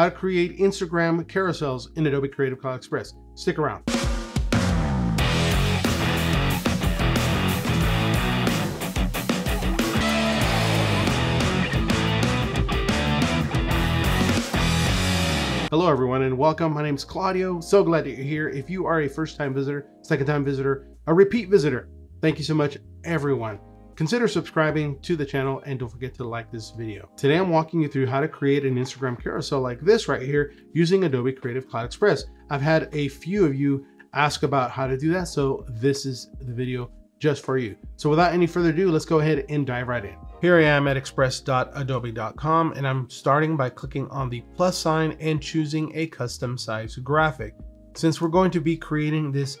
how to create Instagram carousels in Adobe Creative Cloud Express. Stick around. Hello everyone and welcome. My name is Claudio. So glad that you're here. If you are a first time visitor, second time visitor, a repeat visitor, thank you so much everyone. Consider subscribing to the channel and don't forget to like this video. Today I'm walking you through how to create an Instagram carousel like this right here using Adobe Creative Cloud Express. I've had a few of you ask about how to do that, so this is the video just for you. So without any further ado, let's go ahead and dive right in. Here I am at express.adobe.com and I'm starting by clicking on the plus sign and choosing a custom size graphic. Since we're going to be creating this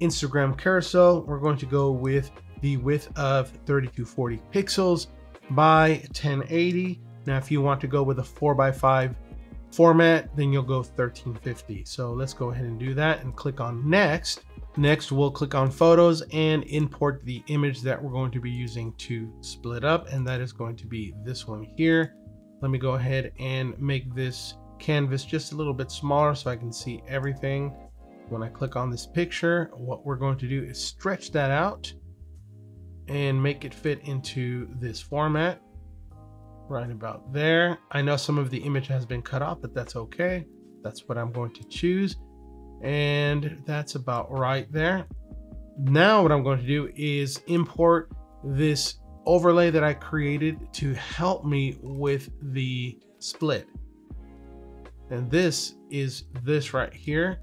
Instagram carousel, we're going to go with the width of 3240 pixels by 1080. Now, if you want to go with a 4x5 format, then you'll go 1350. So let's go ahead and do that and click on next. Next, we'll click on photos and import the image that we're going to be using to split up. And that is going to be this one here. Let me go ahead and make this canvas just a little bit smaller so I can see everything. When I click on this picture, what we're going to do is stretch that out and make it fit into this format right about there. I know some of the image has been cut off, but that's okay. That's what I'm going to choose and that's about right there. Now what I'm going to do is import this overlay that I created to help me with the split. And this is this right here.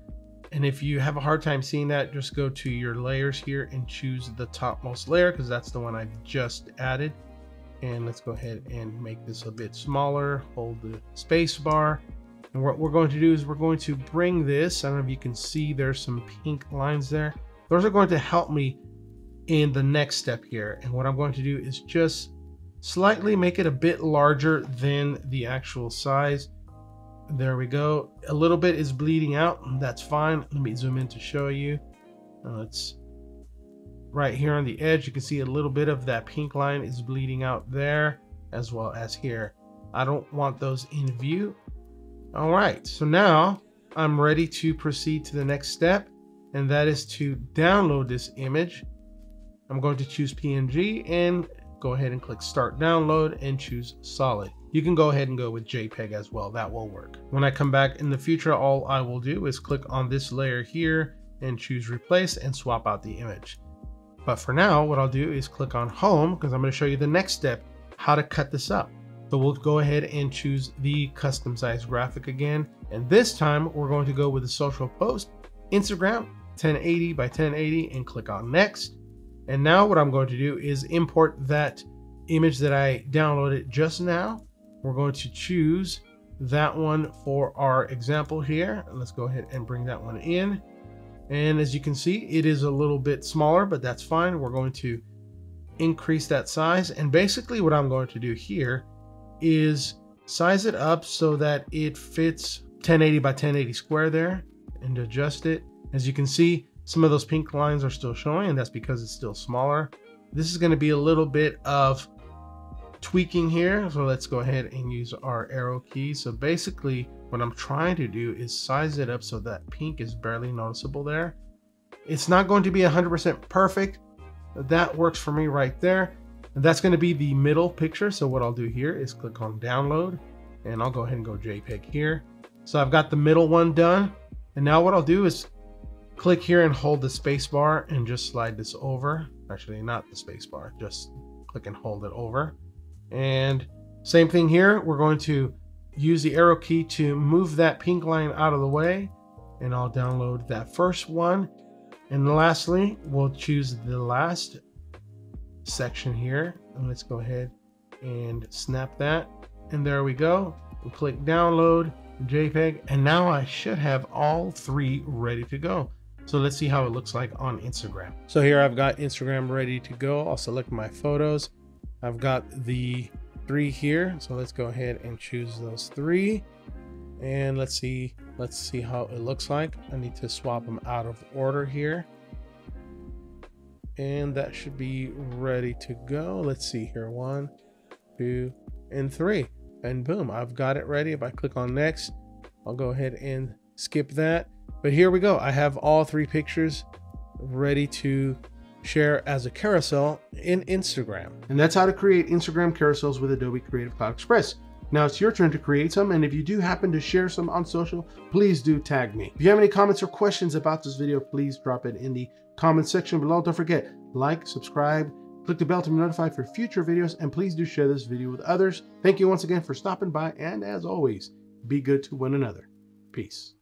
And if you have a hard time seeing that, just go to your layers here and choose the topmost layer because that's the one I've just added. And let's go ahead and make this a bit smaller. Hold the space bar and what we're going to do is we're going to bring this, I don't know if you can see there's some pink lines there. Those are going to help me in the next step here. And what I'm going to do is just slightly make it a bit larger than the actual size. There we go. A little bit is bleeding out. That's fine. Let me zoom in to show you. Uh, it's right here on the edge. You can see a little bit of that pink line is bleeding out there as well as here. I don't want those in view. All right, so now I'm ready to proceed to the next step, and that is to download this image. I'm going to choose PNG and go ahead and click start download and choose solid. You can go ahead and go with JPEG as well, that will work. When I come back in the future, all I will do is click on this layer here and choose replace and swap out the image. But for now, what I'll do is click on home because I'm gonna show you the next step, how to cut this up. So we'll go ahead and choose the custom size graphic again. And this time we're going to go with the social post, Instagram 1080 by 1080 and click on next. And now what I'm going to do is import that image that I downloaded just now. We're going to choose that one for our example here. Let's go ahead and bring that one in. And as you can see, it is a little bit smaller, but that's fine. We're going to increase that size. And basically what I'm going to do here is size it up so that it fits 1080 by 1080 square there and adjust it. As you can see, some of those pink lines are still showing and that's because it's still smaller. This is going to be a little bit of tweaking here. So let's go ahead and use our arrow key. So basically what I'm trying to do is size it up so that pink is barely noticeable there. It's not going to be 100% perfect. That works for me right there. And that's going to be the middle picture. So what I'll do here is click on download and I'll go ahead and go JPEG here. So I've got the middle one done. And now what I'll do is click here and hold the space bar and just slide this over. Actually, not the space bar, just click and hold it over. And same thing here. We're going to use the arrow key to move that pink line out of the way. And I'll download that first one. And lastly, we'll choose the last section here. And let's go ahead and snap that. And there we go. we click download JPEG. And now I should have all three ready to go. So let's see how it looks like on Instagram. So here I've got Instagram ready to go. I'll select my photos. I've got the three here. So let's go ahead and choose those three. And let's see, let's see how it looks like. I need to swap them out of order here and that should be ready to go. Let's see here, one, two, and three. And boom, I've got it ready. If I click on next, I'll go ahead and skip that. But here we go. I have all three pictures ready to share as a carousel in Instagram. And that's how to create Instagram carousels with Adobe Creative Cloud Express. Now it's your turn to create some, and if you do happen to share some on social, please do tag me. If you have any comments or questions about this video, please drop it in the comment section below. Don't forget, like, subscribe, click the bell to be notified for future videos, and please do share this video with others. Thank you once again for stopping by, and as always, be good to one another. Peace.